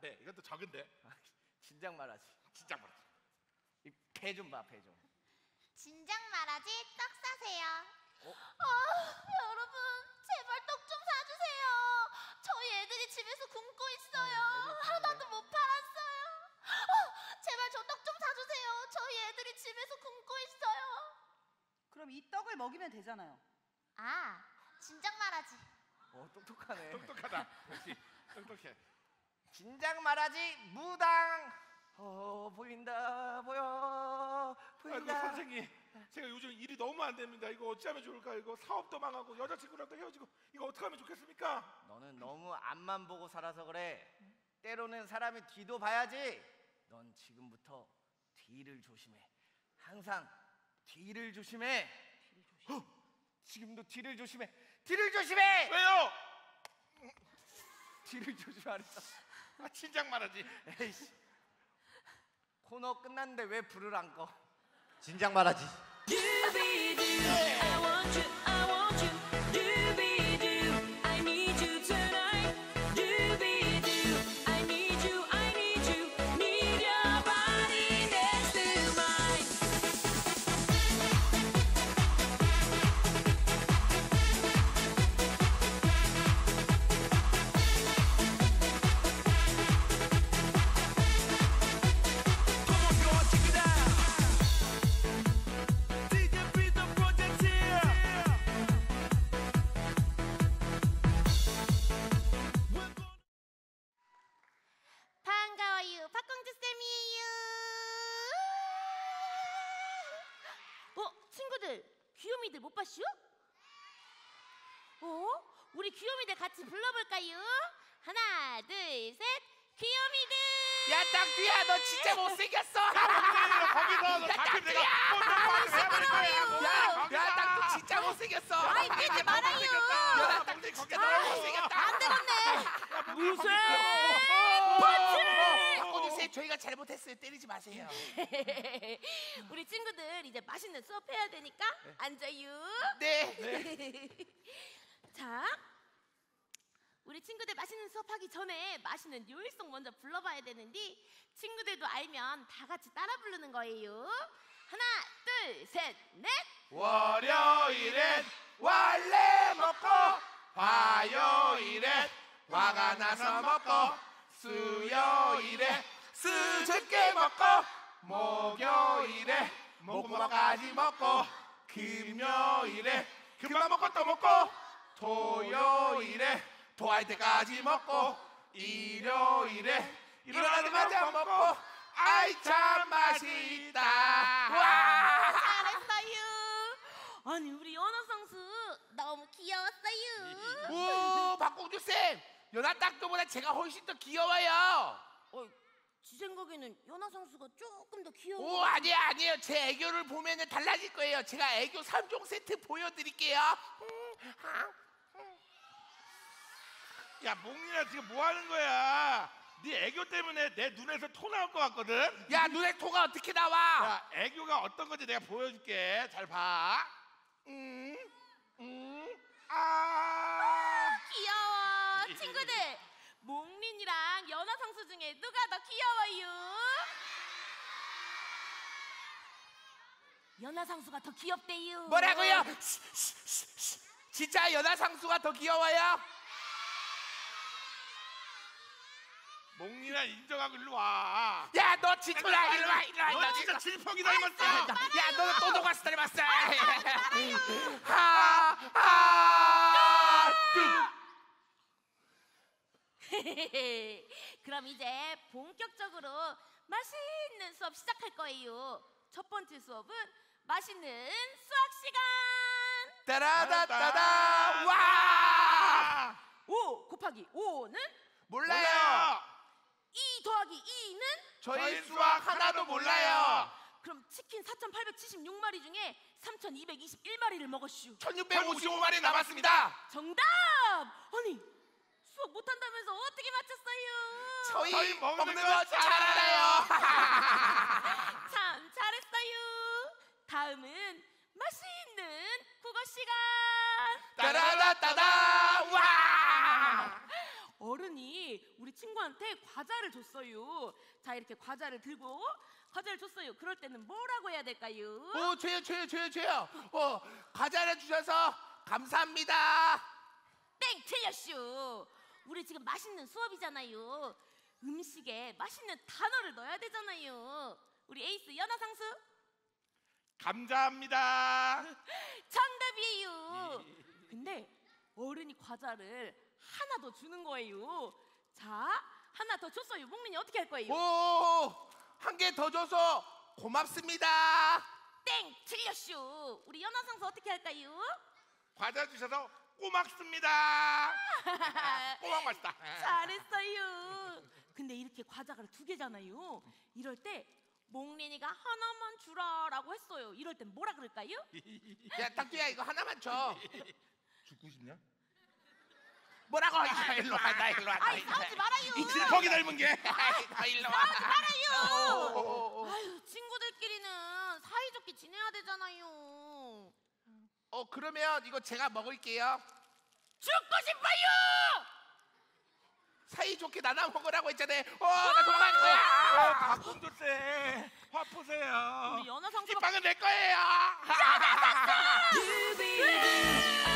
네, 이것도 적은데. 진작 말하지. 진짜 말하지. 이배좀 봐, 배 좀. 진작 말하지 떡 사세요. 어? 아, 여러분 제발 떡 좀 사주세요. 저희 애들이 집에서 굶고 있어요. 어, 애들 하나도 못 팔았어요. 어, 제발 저 떡 좀 사주세요. 저희 애들이 집에서 굶고 있어요. 그럼 이 떡을 먹이면 되잖아요. 아, 진작 말하지. 어, 똑똑하네. 똑똑하다. 역시 똑똑해. 진작 말하지 무당. 어, 보인다, 보여, 아이고 보인다. 선생님, 제가 요즘 일이 너무 안 됩니다. 이거 어찌하면 좋을까? 이거 사업도 망하고 여자친구랑도 헤어지고 이거 어떻게 하면 좋겠습니까? 너는 너무 앞만 보고 살아서 그래. 때로는 사람이 뒤도 봐야지. 넌 지금부터 뒤를 조심해. 항상 뒤를 조심해. 어, 지금도 뒤를 조심해. 뒤를 조심해. 왜요? 뒤를 조심하랬어. 아, 진작 말하지. 에이씨. 코너 끝났는데 왜 불을 안 꺼? 진작 말하지. I want you, I want you. 친구들, 귀요미들 못 봤슈? 어? 우리 귀요미들 같이 불러볼까요? 하나, 둘, 셋, 귀요미들! 야, 땅띠야, 너 진짜 못생겼어. 거기서 너 잡힌 내가 거야. 야, 야, 땅띠 진짜 못생겼어. 아이, 뛰지 말아요. 야, 나 땅띠 거기 너무 못생겼다. 안 되겠네. 무슨 펀치! 박고주쌤 저희가 잘못했어요. 때리지 마세요. 우리 친구들 이제 맛있는 수업 해야 되니까 앉아요. 네. 자, 우리 친구들 맛있는 수업하기 전에 맛있는 요일송 먼저 불러봐야 되는데 친구들도 알면 다 같이 따라 부르는 거예요. 하나, 둘, 셋, 넷. 월요 수줍게 먹고 목요일에 목구멍까지 먹고 금요일에 금방 먹고 또 먹고 토요일에 토할 때까지 먹고 일요일에 일어나자마자 먹고 아이 참 맛있다 와 잘했어요. 아니 우리 연어 선수 너무 귀여웠어요. 오, 박공주 쌤, 연하 딱도보다 제가 훨씬 더 귀여워요. 어, 지 생각에는 연하 선수가 조금 더 귀여워. 오, 아니에요, 아니에요. 제 애교를 보면 은 달라질 거예요. 제가 애교 3종 세트 보여드릴게요. 야, 몽민아 지금 뭐 하는 거야? 네 애교 때문에 내 눈에서 토 나올 것 같거든. 야, 눈에 토가 어떻게 나와? 야, 애교가 어떤 건지 내가 보여줄게. 잘 봐. 음, 음, 아. 귀여워. 친구들, 몽 린이랑 연하 선수 중에 누가 더 귀여워요? 연하 선수가 더 귀엽대요. 뭐라고요? 진짜 연하 상수가 더 귀여워요? 몽민아 인정하고 일로 와. 야, 너 진짜라 일로 와, 일로 와. 너너 진짜 진짜 질퍽이 닮았어. 야, 너는 또 녹았어, 닮았어. 하, 하, 뚝. 그럼 이제 본격적으로 맛있는 수업 시작할 거예요. 첫 번째 수업은 맛있는 수학 시간. 따라다따다 와 5 곱하기 5는 몰라요 몰라요. 2 더하기 2는 저희 수학 하나도 몰라요 그럼 치킨 4,876마리 중에 3,221마리를 먹었슈. 1655마리 남았습니다 정답! 아니 수학 못한다면서 어떻게 맞췄어요? 저희, 저희 먹는 먹는 거거잘 알아요 참 잘했어요. 다음은 맛있는 국어 시간. 따라다따다 와 어른이 우리 친구한테 과자를 줬어요. 자, 이렇게 과자를 들고 과자를 줬어요. 그럴 때는 뭐라고 해야 될까요? 오, 저요, 저요, 저요, 저요. 어, 과자를 주셔서 감사합니다. 땡 틀렸슈. 우리 지금 맛있는 수업이잖아요. 음식에 맛있는 단어를 넣어야 되잖아요. 우리 에이스 연하 상수 감사합니다. 정답이에요. 근데 어른이 과자를 하나 더 주는 거예요. 자, 하나 더 줬어요. 목민이 어떻게 할 거예요? 오, 한 개 더 줘서 고맙습니다. 땡 틀렸슈. 우리 연하 상수 어떻게 할까요? 과자 주셔서 고맙습니다. 꼬막 맛있다. 잘했어요. 근데 이렇게 과자가 두 개잖아요. 이럴 때 몽린이가 하나만 주라라고 했어요. 이럴 땐 뭐라 그럴까요? 야, 딱두야 이거 하나만 줘. 죽고 싶냐? 뭐라고? 야, 일로 와, 나 일로 와. 나 아이 일로 와. 싸우지 말아요. 이 질퍽이 닮은 게. 나 일로 와. 싸우지 말아요. 오, 오, 오. 아유 친구들끼리는 사이좋게 지내야 되잖아요. 어, 그러면 이거 제가 먹을게요. 죽고 싶어요. 사이좋게 나눠 먹으라고 했잖아요. 어, 나 도망갈 거야. 박공주 쌤 화 푸세요 우리 연하 상수가 이 빵은 내 거예요.